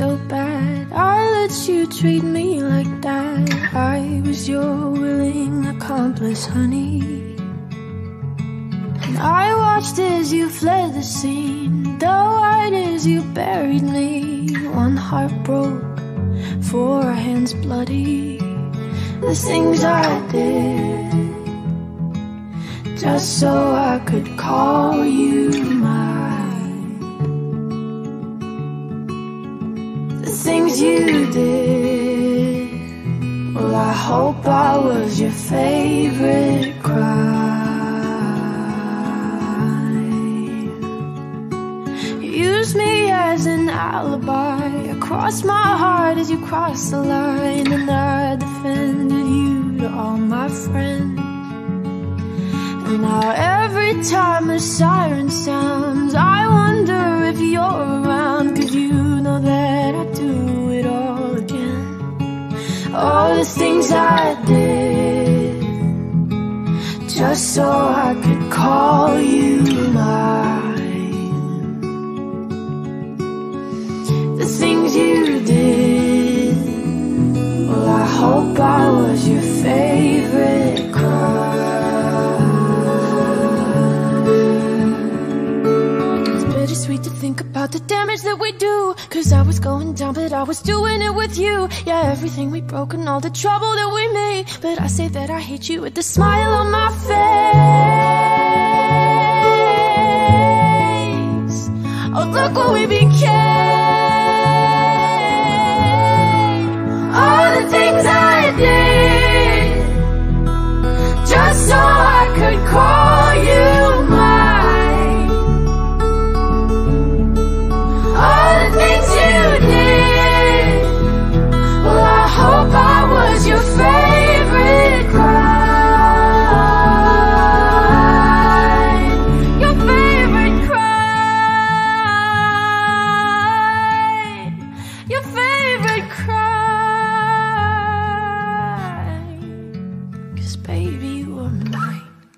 so bad. I let you treat me like that. I was your willing accomplice, honey. And I watched as you fled the scene. Though right as you buried me. One heart broke, four hands bloody. The things I did Just so I could call you mine things you did. Well, I hope I was your favorite crime. You used me as an alibi. Across my heart as you crossed the line, and I defended you to all my friends. And now every time a siren All the things I did, just so I could call you mine. to think about the damage that we do. Cause I was going down but I was doing it with you. Yeah, everything we broke and all the trouble that we made. But I say that I hate you with a smile on my face. Oh, look what we became.